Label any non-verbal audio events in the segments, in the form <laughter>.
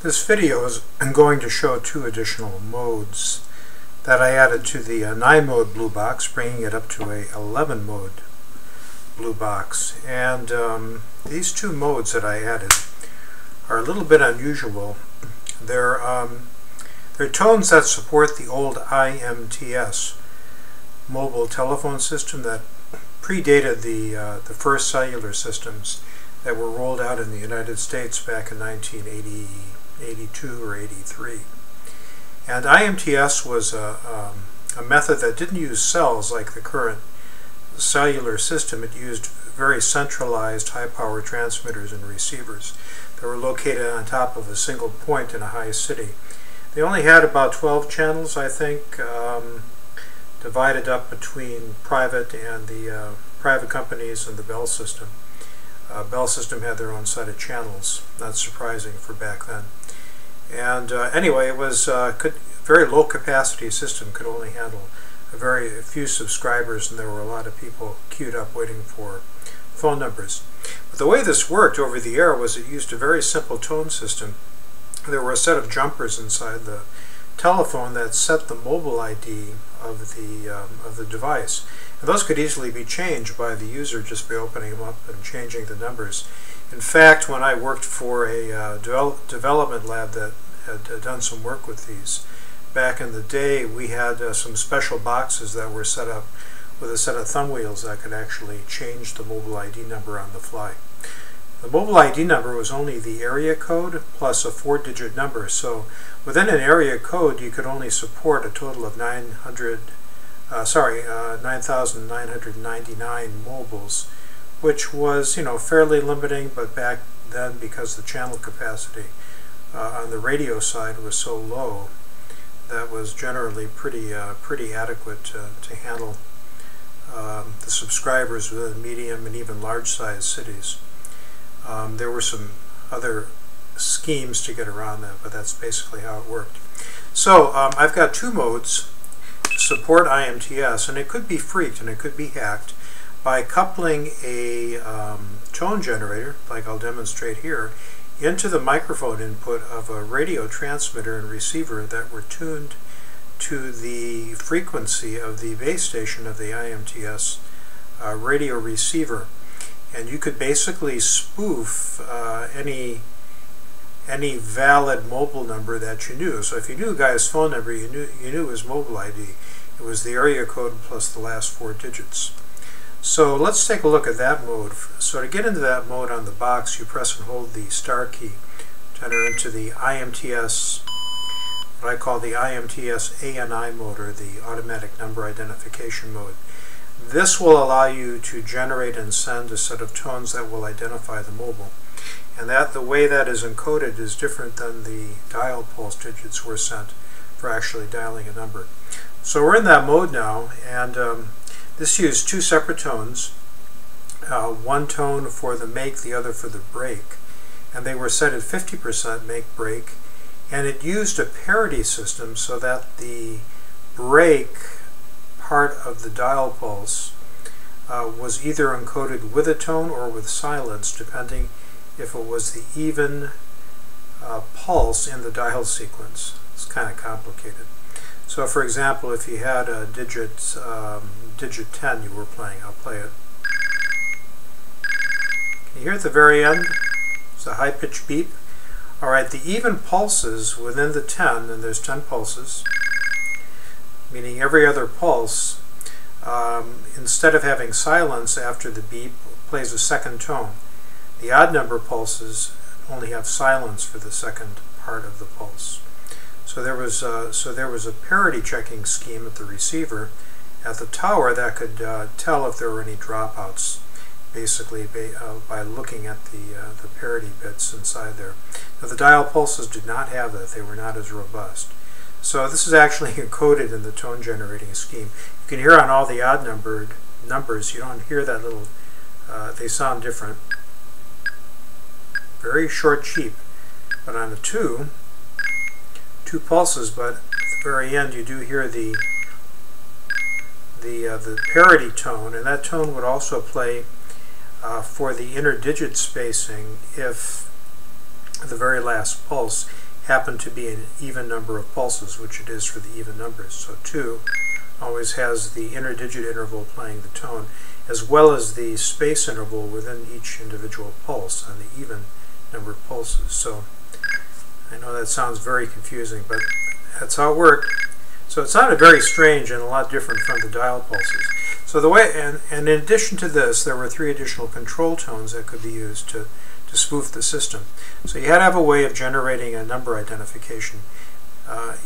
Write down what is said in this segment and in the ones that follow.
This video is I'm going to show two additional modes that I added to the uh, 9 mode blue box, bringing it up to a 11 mode blue box. And um, these two modes that I added are a little bit unusual. They're, um, they're tones that support the old IMTS mobile telephone system that predated the, uh, the first cellular systems that were rolled out in the United States back in 1980. 82 or 83. And IMTS was a, um, a method that didn't use cells like the current cellular system. It used very centralized high-power transmitters and receivers that were located on top of a single point in a high city. They only had about 12 channels, I think, um, divided up between private and the uh, private companies and the Bell system. Uh, Bell system had their own set of channels, not surprising for back then. And uh, anyway, it was uh, could, very low capacity system, could only handle a very few subscribers, and there were a lot of people queued up waiting for phone numbers. But the way this worked over the air was it used a very simple tone system. There were a set of jumpers inside the telephone that set the mobile ID of the um, of the device. And those could easily be changed by the user just by opening them up and changing the numbers. In fact, when I worked for a uh, devel development lab that had done some work with these, back in the day we had uh, some special boxes that were set up with a set of thumb wheels that could actually change the mobile ID number on the fly. The mobile ID number was only the area code plus a four-digit number, so within an area code you could only support a total of 900, uh, sorry, uh, 9,999 mobiles which was, you know, fairly limiting, but back then because the channel capacity uh, on the radio side was so low, that was generally pretty uh, pretty adequate to, to handle um, the subscribers within medium and even large sized cities. Um, there were some other schemes to get around that, but that's basically how it worked. So um, I've got two modes to support IMTS, and it could be freaked and it could be hacked by coupling a um, tone generator, like I'll demonstrate here, into the microphone input of a radio transmitter and receiver that were tuned to the frequency of the base station of the IMTS uh, radio receiver. And you could basically spoof uh, any any valid mobile number that you knew. So if you knew a guy's phone number, you knew you knew his mobile ID. It was the area code plus the last four digits. So let's take a look at that mode. So to get into that mode on the box, you press and hold the star key to enter into the IMTS, what I call the IMTS ANI mode, or the automatic number identification mode. This will allow you to generate and send a set of tones that will identify the mobile. And that the way that is encoded is different than the dial pulse digits were sent for actually dialing a number. So we're in that mode now, and um, this used two separate tones, uh, one tone for the make, the other for the break, and they were set at 50% make break, and it used a parity system so that the break part of the dial pulse uh, was either encoded with a tone or with silence, depending if it was the even uh, pulse in the dial sequence. It's kind of complicated. So for example, if you had a digit, um, digit 10 you were playing, I'll play it. Can you hear at the very end? It's a high-pitched beep. Alright, the even pulses within the 10, and there's 10 pulses, meaning every other pulse, um, instead of having silence after the beep, plays a second tone. The odd number pulses only have silence for the second part of the pulse. So there was uh, so there was a parity checking scheme at the receiver at the tower that could uh, tell if there were any dropouts, basically by, uh, by looking at the uh, the parity bits inside there. Now the dial pulses did not have that; they were not as robust. So this is actually <laughs> encoded in the tone generating scheme. You can hear on all the odd numbered numbers. You don't hear that little. Uh, they sound different. Very short, cheap. But on the two, two pulses, but at the very end you do hear the the uh, the parity tone, and that tone would also play uh, for the interdigit spacing if the very last pulse happened to be an even number of pulses, which it is for the even numbers. So 2 always has the interdigit interval playing the tone, as well as the space interval within each individual pulse on the even number of pulses. So I know that sounds very confusing, but that's how it worked. So it sounded very strange and a lot different from the dial pulses. So the way, and, and in addition to this, there were three additional control tones that could be used to, to spoof the system. So you had to have a way of generating a number identification. Uh,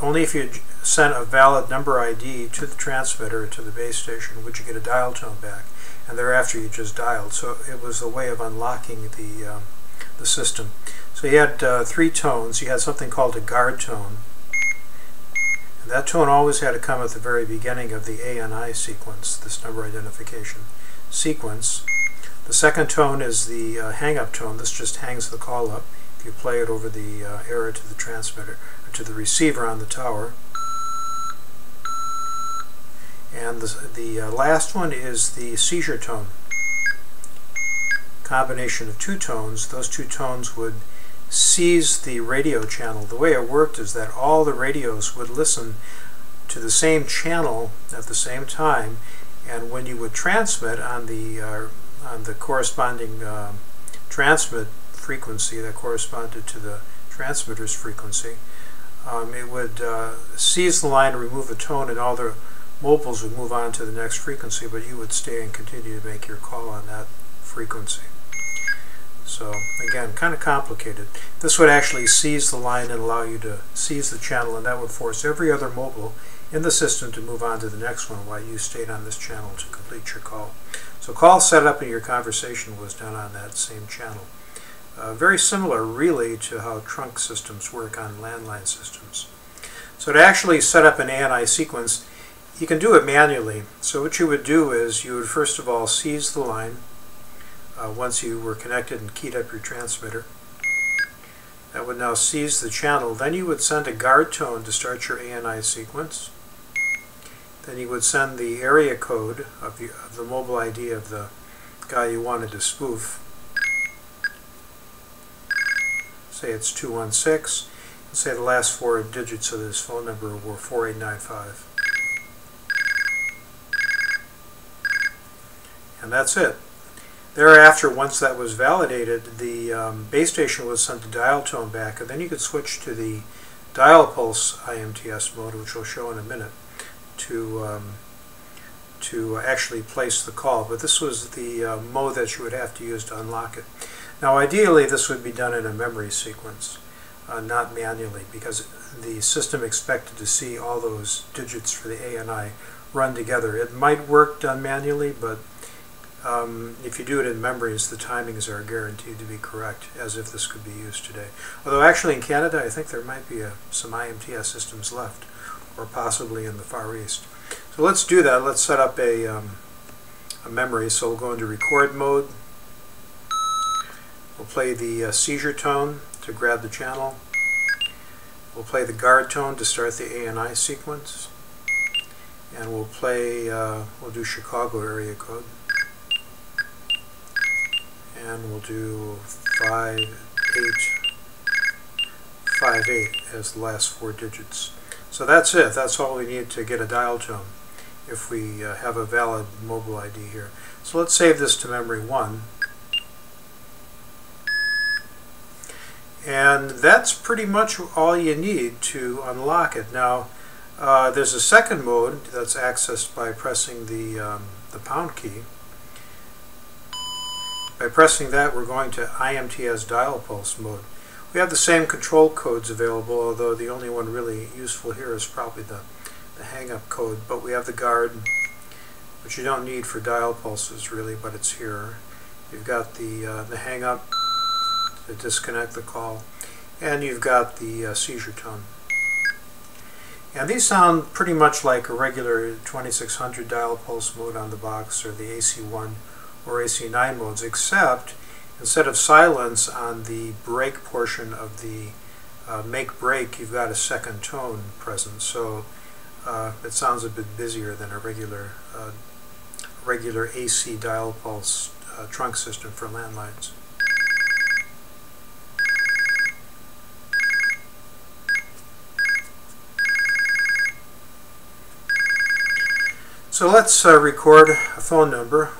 only if you sent a valid number ID to the transmitter to the base station would you get a dial tone back, and thereafter you just dialed. So it was a way of unlocking the um, the system. So you had uh, three tones. You had something called a guard tone. And that tone always had to come at the very beginning of the ANI sequence, this number identification sequence. The second tone is the uh, hang-up tone. This just hangs the call up if you play it over the uh, error to the transmitter, or to the receiver on the tower. And the, the uh, last one is the seizure tone. Combination of two tones. Those two tones would seize the radio channel. The way it worked is that all the radios would listen to the same channel at the same time, and when you would transmit on the uh, on the corresponding uh, transmit frequency that corresponded to the transmitter's frequency, um, it would uh, seize the line and remove a tone, and all the mobiles would move on to the next frequency, but you would stay and continue to make your call on that frequency. So again, kind of complicated. This would actually seize the line and allow you to seize the channel, and that would force every other mobile in the system to move on to the next one while you stayed on this channel to complete your call. So call setup and your conversation was done on that same channel. Uh, very similar, really, to how trunk systems work on landline systems. So to actually set up an ANI sequence, you can do it manually. So what you would do is you would first of all seize the line, uh, once you were connected and keyed up your transmitter. That would now seize the channel. Then you would send a guard tone to start your ANI sequence. Then you would send the area code of the, of the mobile ID of the guy you wanted to spoof. Say it's 216. say the last four digits of this phone number were 4895. And that's it. Thereafter, once that was validated, the um, base station was sent the dial tone back, and then you could switch to the dial pulse IMTS mode, which we'll show in a minute, to um, to actually place the call. But this was the uh, mode that you would have to use to unlock it. Now, ideally, this would be done in a memory sequence, uh, not manually, because the system expected to see all those digits for the ANI run together. It might work done manually, but um, if you do it in memories, the timings are guaranteed to be correct, as if this could be used today. Although actually in Canada, I think there might be a, some IMTS systems left, or possibly in the Far East. So let's do that. Let's set up a, um, a memory. So we'll go into record mode. We'll play the uh, seizure tone to grab the channel. We'll play the guard tone to start the ANI sequence. And we'll play, uh, we'll do Chicago area code and we'll do 5, 8, 5, 8 as the last four digits. So that's it. That's all we need to get a dial tone if we uh, have a valid mobile ID here. So let's save this to memory 1. And that's pretty much all you need to unlock it. Now, uh, there's a second mode that's accessed by pressing the, um, the pound key. By pressing that, we're going to IMTS dial pulse mode. We have the same control codes available, although the only one really useful here is probably the, the hang-up code. But we have the guard, which you don't need for dial pulses really, but it's here. You've got the, uh, the hang-up to disconnect the call, and you've got the uh, seizure tone. And these sound pretty much like a regular 2600 dial pulse mode on the box or the AC1 or AC9 modes, except instead of silence on the break portion of the uh, make break, you've got a second tone present. So uh, it sounds a bit busier than a regular uh, regular AC dial pulse uh, trunk system for landlines. So let's uh, record a phone number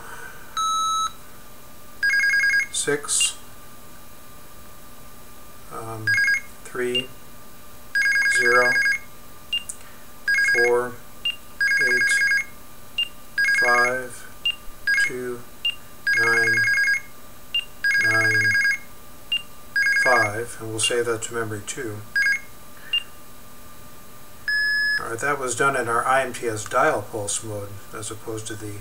Six, um, three, zero, four, eight, five, two, nine, nine, five, and we'll save that to memory two. Alright, that was done in our IMTS dial pulse mode as opposed to the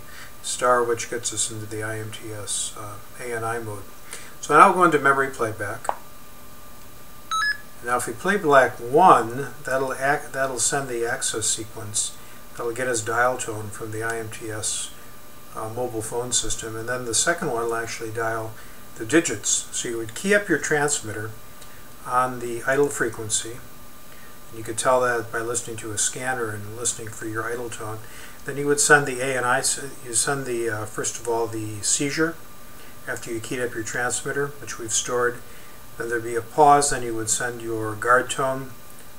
star which gets us into the IMTS uh, ANI mode. So now we'll go into memory playback. Now if we play black 1, that'll, act, that'll send the access sequence. That'll get us dial tone from the IMTS uh, mobile phone system. And then the second one will actually dial the digits. So you would key up your transmitter on the idle frequency you could tell that by listening to a scanner and listening for your idle tone. Then you would send the A and I, you send the, uh, first of all, the seizure after you keyed up your transmitter, which we've stored. Then there'd be a pause, then you would send your guard tone,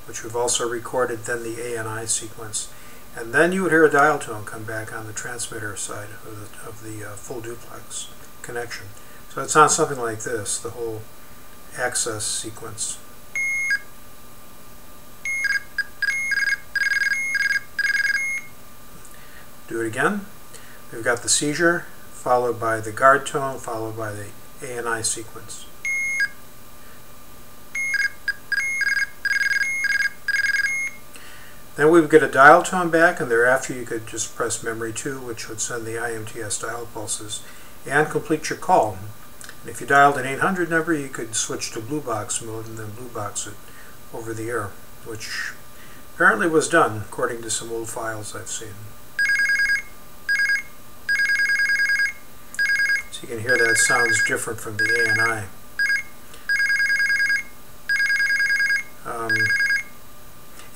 which we've also recorded, then the ANI sequence. And then you would hear a dial tone come back on the transmitter side of the, of the uh, full duplex connection. So it sounds something like this, the whole access sequence. Do it again. We've got the seizure, followed by the guard tone, followed by the ANI sequence. Then we would get a dial tone back, and thereafter you could just press memory 2, which would send the IMTS dial pulses, and complete your call. And if you dialed an 800 number, you could switch to blue box mode and then blue box it over the air, which apparently was done, according to some old files I've seen. So you can hear that sounds different from the ANI. Um,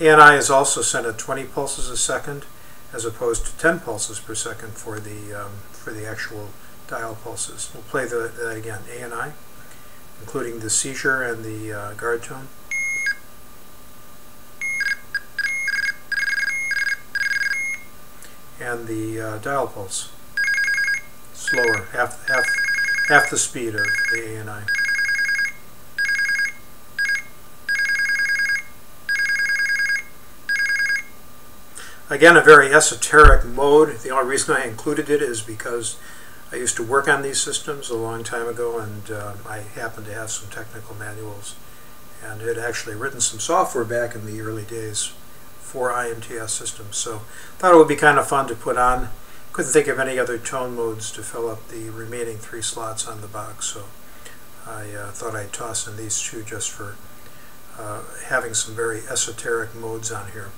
ANI is also sent at 20 pulses a second as opposed to 10 pulses per second for the um, for the actual dial pulses. We'll play the, that again. ANI, including the seizure and the uh, guard tone. And the uh, dial pulse slower, half, half, half the speed of the ANI. Again, a very esoteric mode. The only reason I included it is because I used to work on these systems a long time ago and uh, I happened to have some technical manuals and had actually written some software back in the early days for IMTS systems. So thought it would be kind of fun to put on couldn't think of any other tone modes to fill up the remaining three slots on the box, so I uh, thought I'd toss in these two just for uh, having some very esoteric modes on here.